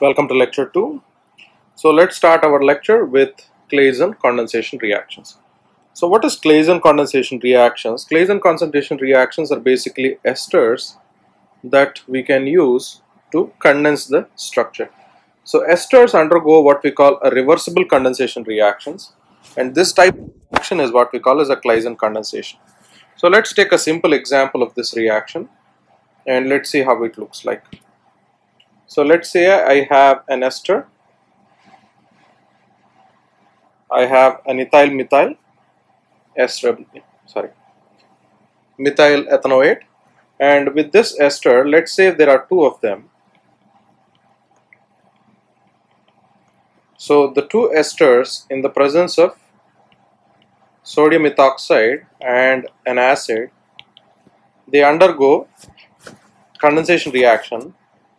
Welcome to lecture 2. So let's start our lecture with Claisen condensation reactions. So what is Claisen condensation reactions? Claisen condensation reactions are basically esters that we can use to condense the structure. So esters undergo what we call a reversible condensation reactions and this type of reaction is what we call as a Claisen condensation. So let's take a simple example of this reaction and let's see how it looks like. So let's say I have an ester, I have an ethyl methyl ester, sorry, methyl ethanoate. And with this ester, let's say there are two of them. So the two esters in the presence of sodium ethoxide and an acid, they undergo condensation reaction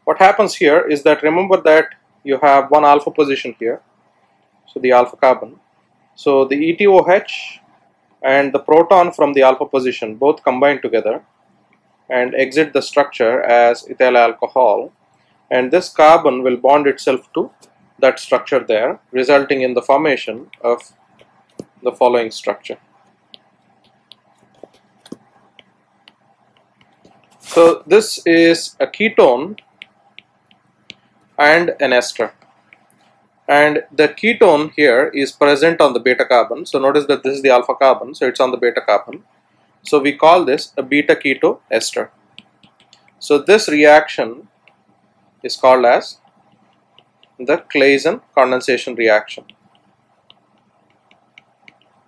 what happens here is that remember that you have one alpha position here so the alpha carbon. So the ETOH and the proton from the alpha position both combine together and exit the structure as ethyl alcohol. And this carbon will bond itself to that structure there resulting in the formation of the following structure. So this is a ketone and an ester. And the ketone here is present on the beta carbon. So notice that this is the alpha carbon so it's on the beta carbon. So we call this a beta keto ester. So this reaction is called as the Claisen condensation reaction.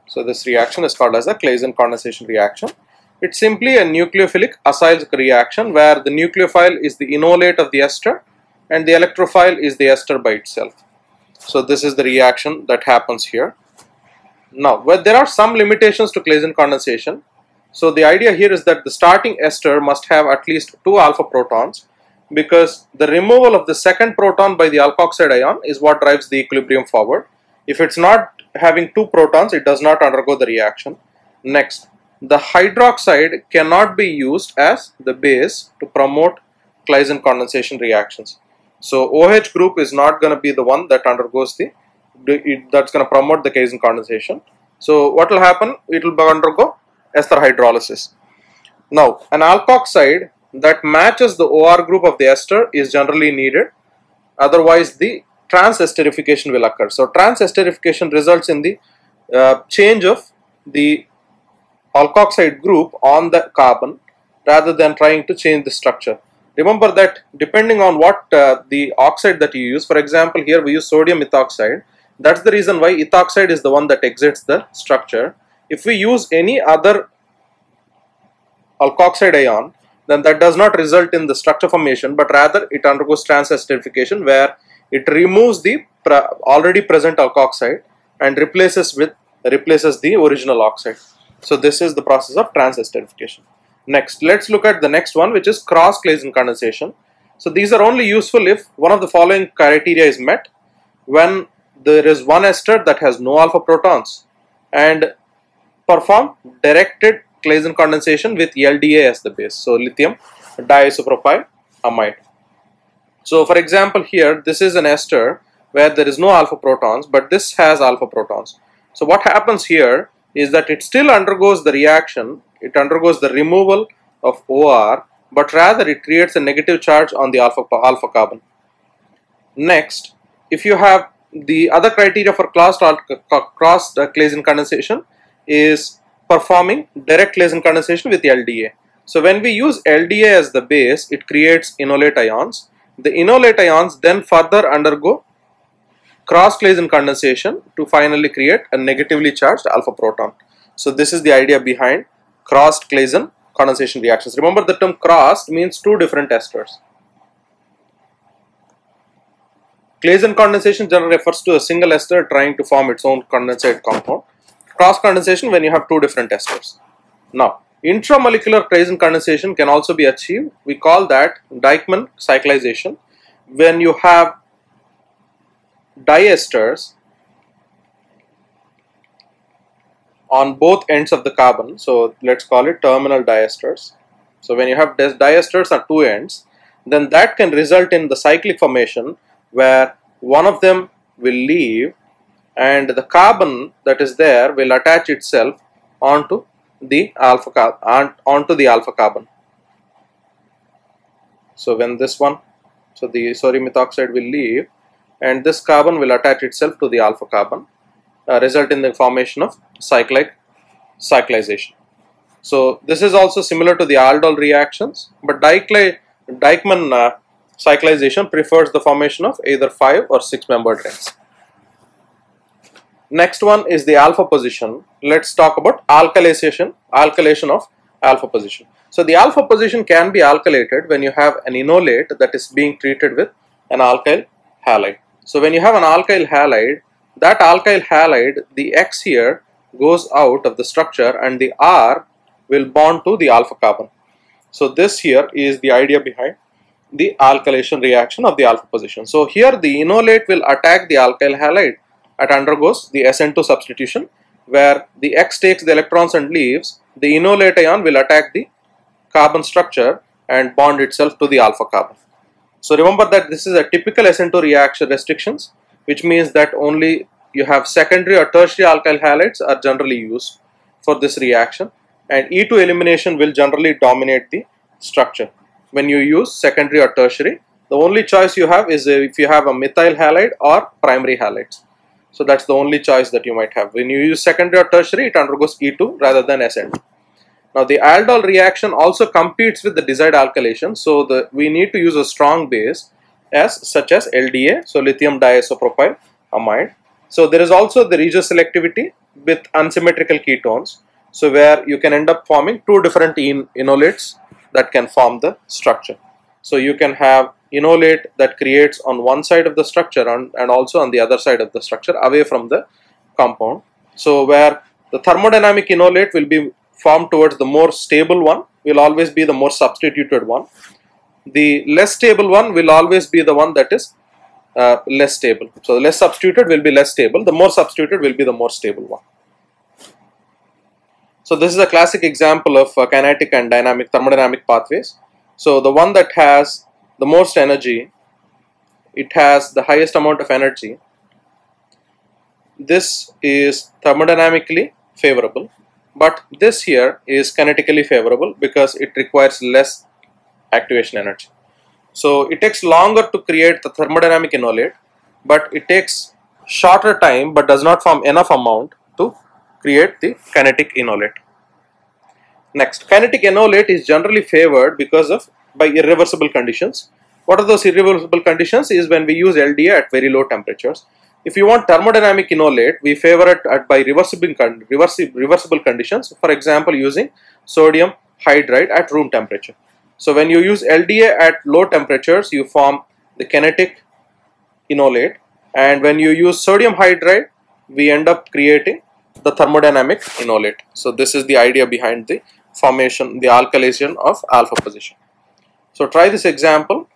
So this reaction is called as a Claisen condensation reaction. It's simply a nucleophilic acyclic reaction where the nucleophile is the enolate of the ester and the electrophile is the ester by itself. So this is the reaction that happens here. Now, well, there are some limitations to Claisen condensation. So the idea here is that the starting ester must have at least two alpha protons because the removal of the second proton by the alkoxide ion is what drives the equilibrium forward. If it's not having two protons, it does not undergo the reaction. Next, the hydroxide cannot be used as the base to promote Claisen condensation reactions. So OH group is not going to be the one that undergoes the, that's going to promote the Claisen condensation. So what will happen? It will undergo ester hydrolysis. Now an alkoxide that matches the OR group of the ester is generally needed. Otherwise the trans-esterification will occur. So trans-esterification results in the uh, change of the alkoxide group on the carbon rather than trying to change the structure. Remember that depending on what uh, the oxide that you use, for example here we use sodium ethoxide, that's the reason why ethoxide is the one that exits the structure. If we use any other alkoxide ion, then that does not result in the structure formation, but rather it undergoes trans-esterification where it removes the already present alkoxide and replaces with replaces the original oxide. So this is the process of trans-esterification. Next, let's look at the next one which is cross-Claisen condensation. So these are only useful if one of the following criteria is met when there is one ester that has no alpha protons and perform directed Claisen condensation with LDA as the base. So lithium diisopropyl amide. So for example here this is an ester where there is no alpha protons but this has alpha protons. So what happens here is that it still undergoes the reaction, it undergoes the removal of OR, but rather it creates a negative charge on the alpha, alpha carbon. Next, if you have the other criteria for cross, cross uh, Claisen condensation is performing direct Claisen condensation with LDA. So when we use LDA as the base, it creates enolate ions. The enolate ions then further undergo cross Claisen condensation to finally create a negatively charged alpha proton. So this is the idea behind crossed Claisen condensation reactions. Remember the term crossed means two different esters. Claisen condensation generally refers to a single ester trying to form its own condensate compound. Cross condensation when you have two different esters. Now, intramolecular Claisen condensation can also be achieved. We call that Dieckmann cyclization. When you have diesters on both ends of the carbon. So let's call it terminal diesters. So when you have diesters on two ends then that can result in the cyclic formation where one of them will leave and the carbon that is there will attach itself onto the alpha on, onto the alpha carbon. So when this one, so the sodium methoxide will leave and this carbon will attach itself to the alpha carbon, uh, result in the formation of cyclic cyclization. So this is also similar to the aldol reactions, but Dieckmann uh, cyclization prefers the formation of either 5 or 6 membered rings. Next one is the alpha position. Let's talk about alkylation, alkylation of alpha position. So the alpha position can be alkylated when you have an enolate that is being treated with an alkyl halide. So when you have an alkyl halide, that alkyl halide, the X here goes out of the structure and the R will bond to the alpha carbon. So this here is the idea behind the alkylation reaction of the alpha position. So here the enolate will attack the alkyl halide at undergoes the SN2 substitution where the X takes the electrons and leaves, the enolate ion will attack the carbon structure and bond itself to the alpha carbon. So remember that this is a typical SN2 reaction restrictions which means that only you have secondary or tertiary alkyl halides are generally used for this reaction and E2 elimination will generally dominate the structure. When you use secondary or tertiary, the only choice you have is if you have a methyl halide or primary halides. So that's the only choice that you might have. When you use secondary or tertiary, it undergoes E2 rather than SN. Now the aldol reaction also competes with the desired alkylation. So the, we need to use a strong base as such as LDA, so lithium diisopropyl amide. So there is also the regioselectivity with unsymmetrical ketones. So where you can end up forming two different enolates that can form the structure. So you can have enolate that creates on one side of the structure and, and also on the other side of the structure away from the compound. So where the thermodynamic enolate will be formed towards the more stable one will always be the more substituted one. The less stable one will always be the one that is uh, less stable. So the less substituted will be less stable, the more substituted will be the more stable one. So this is a classic example of uh, kinetic and dynamic thermodynamic pathways. So the one that has the most energy, it has the highest amount of energy. This is thermodynamically favorable, but this here is kinetically favorable because it requires less activation energy. So it takes longer to create the thermodynamic enolate, but it takes shorter time but does not form enough amount to create the kinetic enolate. Next, kinetic enolate is generally favored because of by irreversible conditions. What are those irreversible conditions is when we use LDA at very low temperatures. If you want thermodynamic enolate, we favor it at by reversible, reversible conditions, for example using sodium hydride at room temperature. So when you use LDA at low temperatures, you form the kinetic enolate and when you use sodium hydride, we end up creating the thermodynamic enolate. So this is the idea behind the formation, the alkylation of alpha position. So try this example.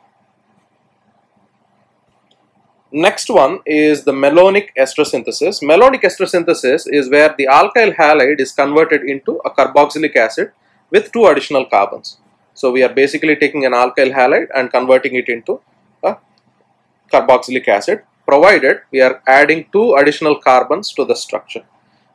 Next one is the malonic ester synthesis. Malonic ester synthesis is where the alkyl halide is converted into a carboxylic acid with two additional carbons. So we are basically taking an alkyl halide and converting it into a carboxylic acid provided we are adding two additional carbons to the structure.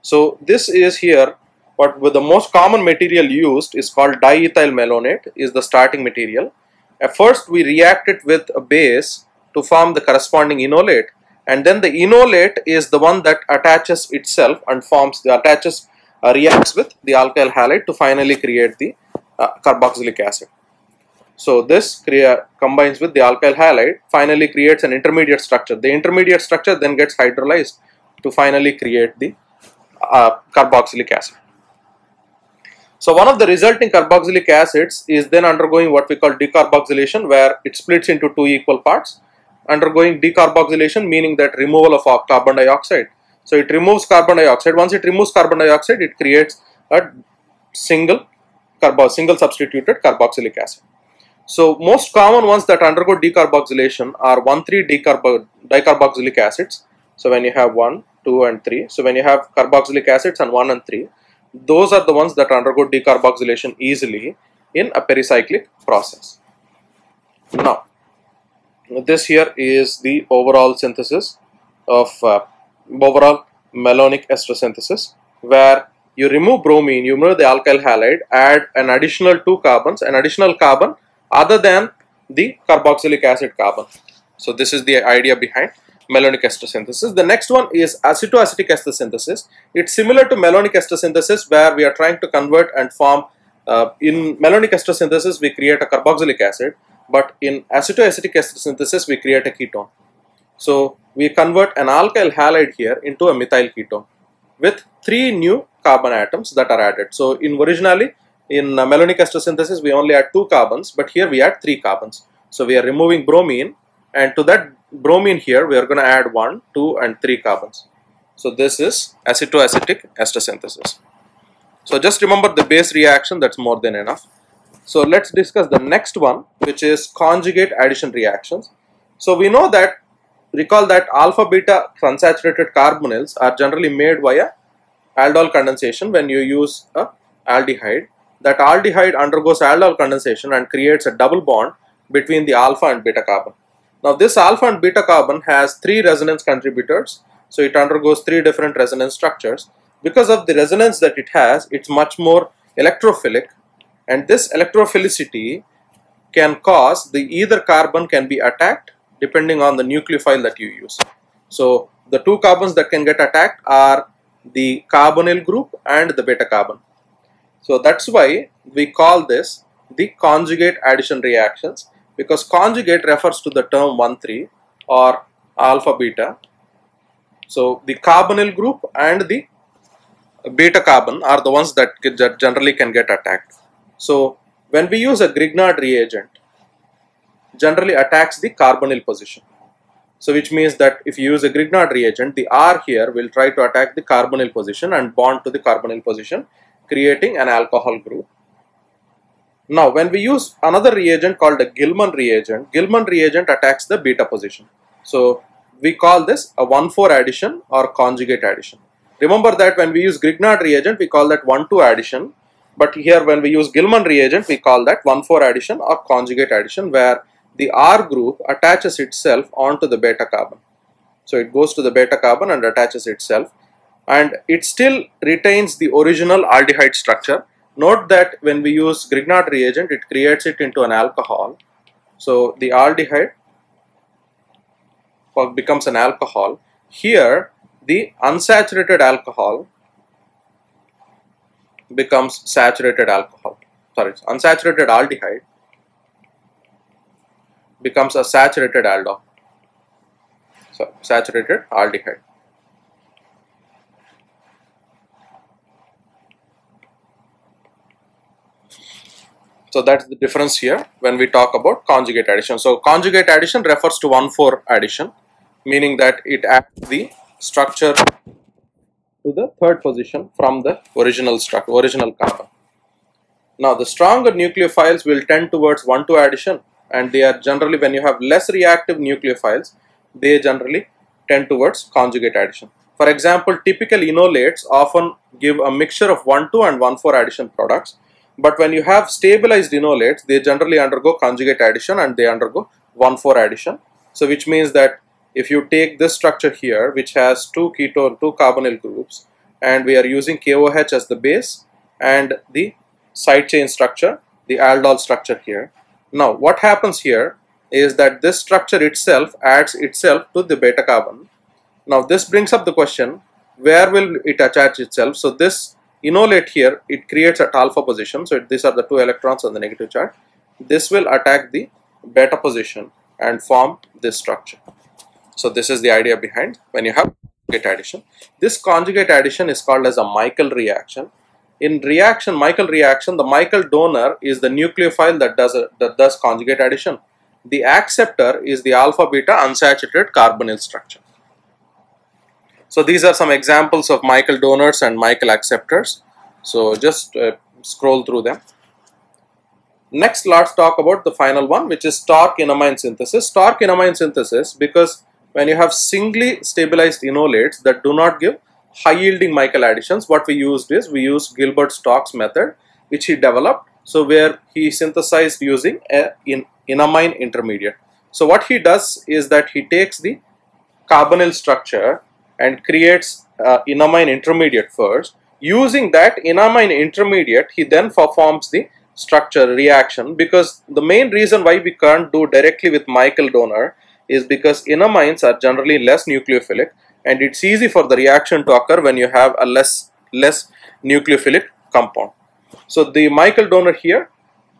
So this is here what with the most common material used is called diethyl malonate is the starting material. At first we react it with a base to form the corresponding enolate and then the enolate is the one that attaches itself and forms the attaches uh, reacts with the alkyl halide to finally create the uh, carboxylic acid. So this combines with the alkyl halide finally creates an intermediate structure. The intermediate structure then gets hydrolyzed to finally create the uh, carboxylic acid. So one of the resulting carboxylic acids is then undergoing what we call decarboxylation where it splits into two equal parts. Undergoing decarboxylation meaning that removal of carbon dioxide. So it removes carbon dioxide. Once it removes carbon dioxide, it creates a single carbo single substituted carboxylic acid. So most common ones that undergo decarboxylation are 1,3 decarbo dicarboxylic acids. So when you have 1, 2 and 3. So when you have carboxylic acids and 1 and 3, those are the ones that undergo decarboxylation easily in a pericyclic process. Now, this here is the overall synthesis of uh, overall malonic ester synthesis where you remove bromine, you remove the alkyl halide, add an additional two carbons, an additional carbon other than the carboxylic acid carbon. So this is the idea behind malonic ester synthesis. The next one is acetoacetic ester synthesis. It's similar to malonic ester synthesis where we are trying to convert and form uh, in malonic ester synthesis we create a carboxylic acid but in acetoacetic ester synthesis we create a ketone. So we convert an alkyl halide here into a methyl ketone with three new carbon atoms that are added. So in originally in uh, malonic ester synthesis we only add two carbons but here we add three carbons. So we are removing bromine and to that bromine here we are going to add 1, 2 and 3 carbons. So this is acetoacetic ester synthesis. So just remember the base reaction that's more than enough. So let's discuss the next one which is conjugate addition reactions. So we know that recall that alpha beta unsaturated carbonyls are generally made via aldol condensation when you use a aldehyde. That aldehyde undergoes aldol condensation and creates a double bond between the alpha and beta carbon. Now this alpha and beta carbon has three resonance contributors. So it undergoes three different resonance structures. Because of the resonance that it has, it's much more electrophilic and this electrophilicity can cause the either carbon can be attacked depending on the nucleophile that you use. So the two carbons that can get attacked are the carbonyl group and the beta carbon. So that's why we call this the conjugate addition reactions because conjugate refers to the term 1,3 or alpha beta. So the carbonyl group and the beta carbon are the ones that generally can get attacked. So when we use a Grignard reagent, generally attacks the carbonyl position. So which means that if you use a Grignard reagent, the R here will try to attack the carbonyl position and bond to the carbonyl position, creating an alcohol group. Now, when we use another reagent called a Gilman reagent, Gilman reagent attacks the beta position. So, we call this a 1,4 addition or conjugate addition. Remember that when we use Grignard reagent, we call that 1,2 addition. But here when we use Gilman reagent, we call that 1,4 addition or conjugate addition where the R group attaches itself onto the beta carbon. So, it goes to the beta carbon and attaches itself and it still retains the original aldehyde structure Note that when we use Grignard reagent, it creates it into an alcohol. So the aldehyde becomes an alcohol. Here, the unsaturated alcohol becomes saturated alcohol. Sorry, unsaturated aldehyde becomes a saturated aldol. So saturated aldehyde. So that's the difference here when we talk about conjugate addition. So conjugate addition refers to 1,4 addition, meaning that it adds the structure to the third position from the original structure, original carbon. Now the stronger nucleophiles will tend towards 1,2 addition and they are generally when you have less reactive nucleophiles, they generally tend towards conjugate addition. For example, typical enolates often give a mixture of 1,2 and 1,4 addition products but when you have stabilized enolates, they generally undergo conjugate addition and they undergo 1,4 addition. So which means that if you take this structure here, which has two ketone, two carbonyl groups, and we are using KOH as the base and the side chain structure, the aldol structure here. Now what happens here is that this structure itself adds itself to the beta carbon. Now this brings up the question, where will it attach itself? So this enolate here, it creates at alpha position. So these are the two electrons on the negative charge. This will attack the beta position and form this structure. So this is the idea behind when you have conjugate addition. This conjugate addition is called as a Michael reaction. In reaction, Michael reaction, the Michael donor is the nucleophile that does a, that does conjugate addition. The acceptor is the alpha beta unsaturated carbonyl structure. So these are some examples of Michael donors and Michael acceptors. So just uh, scroll through them. Next, let's talk about the final one, which is Stork enamine synthesis. Stork enamine synthesis because when you have singly stabilized enolates that do not give high yielding Michael additions, what we used is we used Gilbert Stork's method, which he developed So where he synthesized using a in enamine intermediate. So what he does is that he takes the carbonyl structure and creates uh, enamine intermediate first. Using that enamine intermediate, he then performs the structure reaction because the main reason why we can't do directly with Michael donor is because enamines are generally less nucleophilic and it's easy for the reaction to occur when you have a less less nucleophilic compound. So the Michael donor here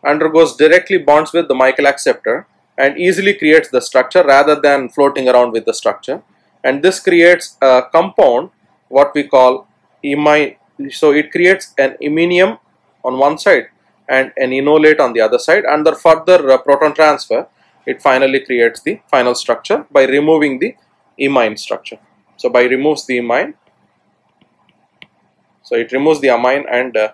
undergoes directly bonds with the Michael acceptor and easily creates the structure rather than floating around with the structure. And this creates a compound what we call imine so it creates an iminium on one side and an enolate on the other side. Under further uh, proton transfer it finally creates the final structure by removing the imine structure so by removes the imine so it removes the amine and uh,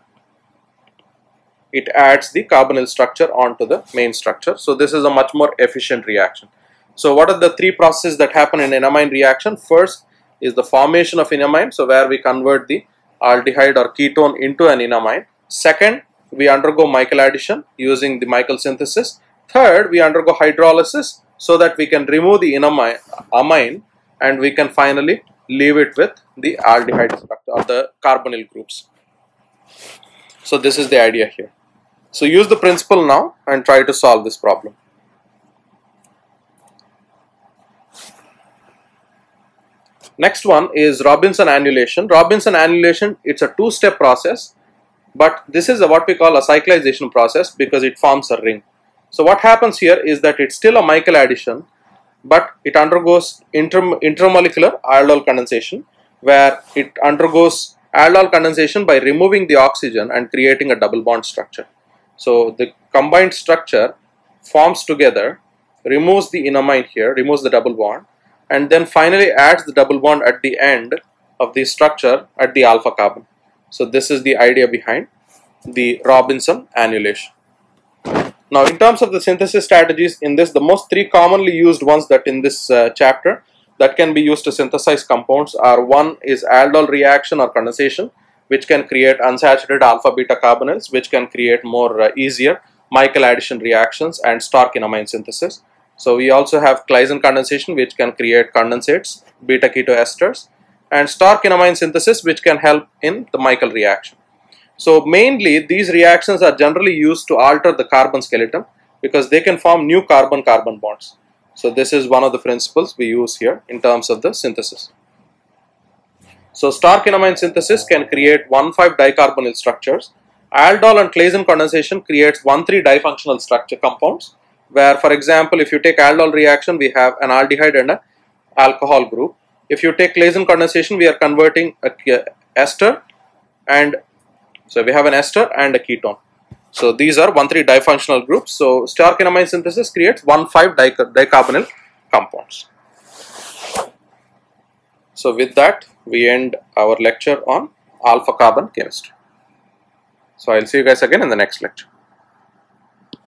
it adds the carbonyl structure onto the main structure. So this is a much more efficient reaction. So what are the three processes that happen in enamine reaction? First is the formation of enamine so where we convert the aldehyde or ketone into an enamine second we undergo Michael addition using the Michael synthesis. Third, we undergo hydrolysis so that we can remove the enamine amine and we can finally leave it with the aldehyde structure or the carbonyl groups. So this is the idea here. So use the principle now and try to solve this problem. Next one is Robinson annulation. Robinson annulation, it's a two-step process but this is a, what we call a cyclization process because it forms a ring. So what happens here is that it's still a Michael addition but it undergoes inter intermolecular aldol condensation where it undergoes aldol condensation by removing the oxygen and creating a double bond structure. So the combined structure forms together, removes the enamine here, removes the double bond and then finally adds the double bond at the end of the structure at the alpha carbon. So this is the idea behind the Robinson annulation. Now in terms of the synthesis strategies in this the most three commonly used ones that in this uh, chapter that can be used to synthesize compounds are one is aldol reaction or condensation which can create unsaturated alpha beta carbonyls which can create more uh, easier Michael addition reactions and Stark enamine synthesis. So we also have Claisen condensation which can create condensates, beta keto esters and Stark enamine synthesis which can help in the Michael reaction. So mainly these reactions are generally used to alter the carbon skeleton because they can form new carbon-carbon bonds. So this is one of the principles we use here in terms of the synthesis. So Stark enamine synthesis can create 1,5 dicarbonyl structures. Aldol and Claisen condensation creates 1,3 difunctional structure compounds where for example if you take aldol reaction we have an aldehyde and a alcohol group if you take Claisen condensation, we are converting a ester and so we have an ester and a ketone. So these are 1,3 difunctional groups. So Stark enamine synthesis creates 1,5 dicarbonyl compounds. So with that, we end our lecture on alpha carbon chemistry. So I'll see you guys again in the next lecture.